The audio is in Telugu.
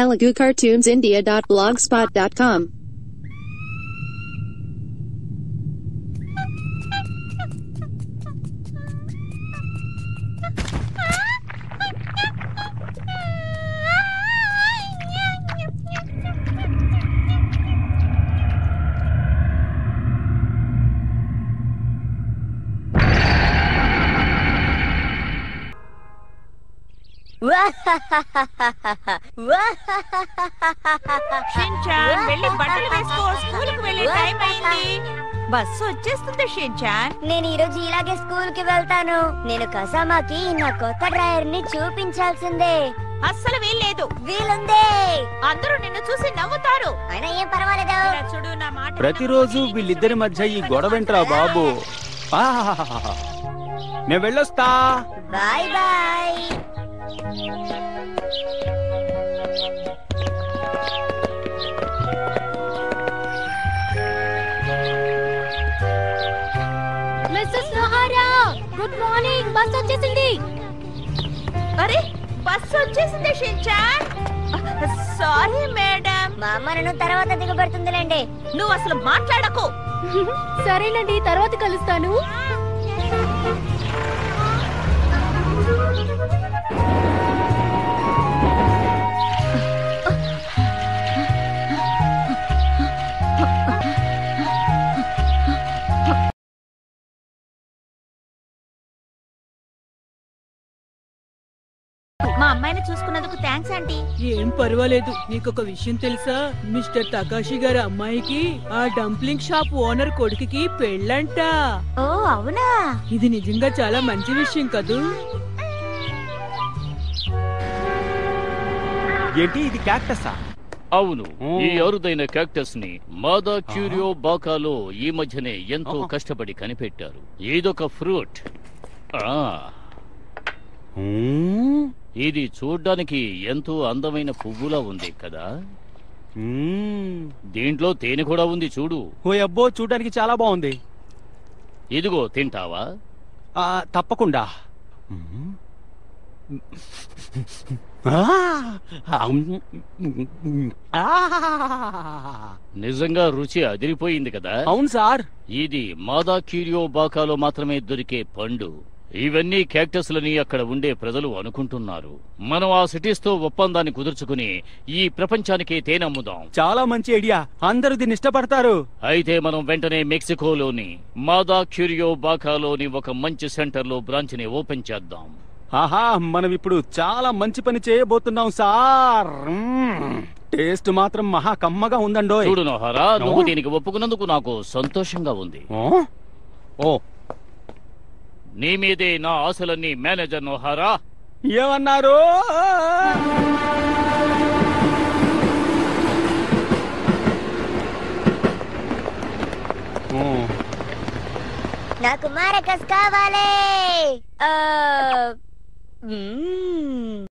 Telugu cartoons India.blogspot.com షిన్చాన్ వెళ్ళి బట్టలు వేసుకో. స్కూల్కి వెళ్ళే టైం అయింది. బస్సు వచ్చేస్తుంది షిన్చాన్ నేను ఈ రోజు ఇలాగే స్కూల్కి వెళ్తాను. నేను కసామాకి నా కొత్త డ్రైవర్ని చూపించాల్సిందే. అస్సలు వీల్లేదు. వీలుందే. అందరూ నిన్ను చూసి నవ్వుతారు. అయినా ఏం పర్వాలేదు. ఇలా చూడు నా మాట ప్రతిరోజు వీళ్ళిద్దరి మధ్య ఈ గొడవేంట్రా బాబు? ఆహాహాహా. నేను వెళ్ళొస్తా. Bye bye. Mrs Nohara good morning bus వచ్చేసింది. అరే బస్సు వచ్చేసింది షిన్చాన్ సారీ మేడం మా అమ్మ నన్ను తర్వాత దిగబడుతుందిలేండి. నువ్వు అసలు మాట్లాడకు. సరేనండి తర్వాత కలుస్తాను. మా అమ్మాయిని చూసుకున్నందుకు థ్యాంక్స్ ఆంటీ. ఏం పర్వాలేదు. నీకొక విషయం తెలుసా? మిస్టర్ తకాషి గారి అమ్మాయికి ఆ డంప్లింగ్ షాప్ ఓనర్ కొడుకుకి పెళ్ళంట. ఓ అవునా? ఇది నిజంగా చాలా మంచి విషయం కదూ? ఏంటి? ఇది క్యాక్టసా? అవును. ఈ అరుదైన క్యాక్టస్ని మాదా క్యూరియో బాకాలో ఈ మధ్యనే ఎంతో. కష్టపడి కనిపెట్టారు. ఇదొక ఫ్రూట్. ఆ. ఇది చూడ్డానికి ఎంతో అందమైన పువ్వులా ఉంది కదా. దీంట్లో తేనె కూడా ఉంది చూడు. ఓ అబ్బో చూడడానికి చాలా బాగుంది. ఇదిగో తింటావా? తప్పకుండా! నిజంగా రుచి అదిరిపోయింది కదా? అవును సార్. ఇది మాదా క్యూరియో బాకాలో మాత్రమే దొరికే పండు. ఇవన్నీ క్యాక్టస్లని అక్కడ ఉండే ప్రజలు అనుకుంటున్నారు. మనం ఆ సిటీస్తో ఒప్పందాన్ని కుదుర్చుకుని ఈ ప్రపంచానికే తేనమ్ముదాం. చాలా మంచి ఐడియా. అందరూ దీన్ని ఇష్టపడతారు. అయితే మనం వెంటనే మెక్సికోలోని మాదా క్యూరియో బాకాలోని ఒక మంచి సెంటర్లో బ్రాంచ్ని ఓపెన్ చేద్దాం. ఆహా మనం ఇప్పుడు చాలా మంచి పని చేయబోతున్నాం సార్. టేస్ట్ మాత్రం మహా కమ్మగా ఉందండోయ్. చూడు నోహారా నువ్వు దీనికి ఒప్పుకున్నందుకు నాకు సంతోషంగా ఉంది. ఓ? నీ మీదే నా ఆశలన్నీ మేనేజర్ నోహారా. ఏమన్నారు? నాకు మారకస్ కావాలి. ఆ, మ్మ్.